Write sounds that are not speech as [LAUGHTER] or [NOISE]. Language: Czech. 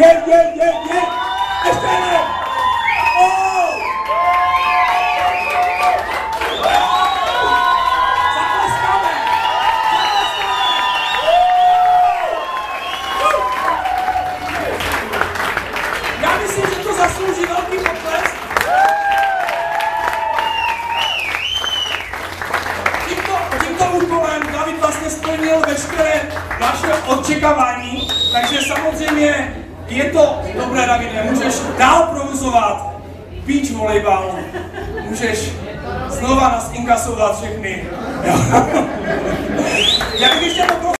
yeah, yeah, yeah, yeah. Estelle! Oh! Já myslím, že to zaslouží velký potlesk. Tímto, tímto úkolem David vlastně splnil veškeré naše očekávání, takže samozřejmě je to dobré, Davide, můžeš dál provozovat beach volejbal, můžeš znova nás inkasovat všechny. [LAUGHS] Já bych ještě poprosil,